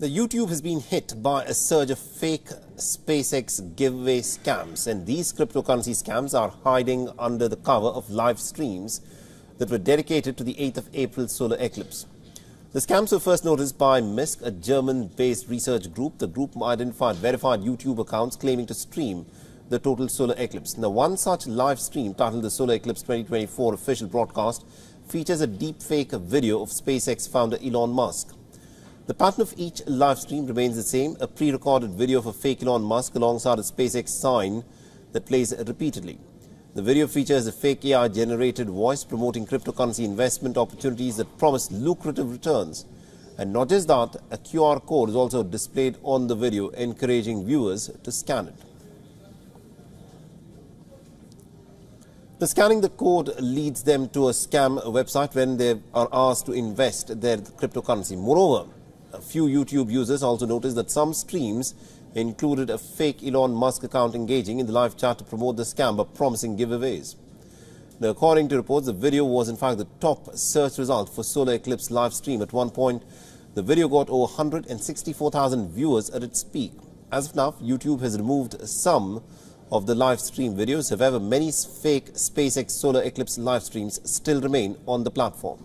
The YouTube has been hit by a surge of fake SpaceX giveaway scams, and these cryptocurrency scams are hiding under the cover of live streams that were dedicated to the 8th of April solar eclipse. The scams were first noticed by MISC, a German-based research group. The group identified verified YouTube accounts claiming to stream the total solar eclipse. Now, one such live stream titled the Solar Eclipse 2024 official broadcast features a deepfake video of SpaceX founder Elon Musk. The pattern of each live stream remains the same, a pre-recorded video of a fake Elon Musk alongside a SpaceX sign that plays repeatedly. The video features a fake AI-generated voice promoting cryptocurrency investment opportunities that promise lucrative returns. And not just that, a QR code is also displayed on the video, encouraging viewers to scan it. The scanning the code leads them to a scam website when they are asked to invest their cryptocurrency. Moreover, a few YouTube users also noticed that some streams included a fake Elon Musk account engaging in the live chat to promote the scam by promising giveaways. Now, according to reports, the video was in fact the top search result for solar eclipse live stream. At one point, the video got over 164,000 viewers at its peak. As of now, YouTube has removed some of the live stream videos. However, many fake SpaceX solar eclipse live streams still remain on the platform.